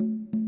you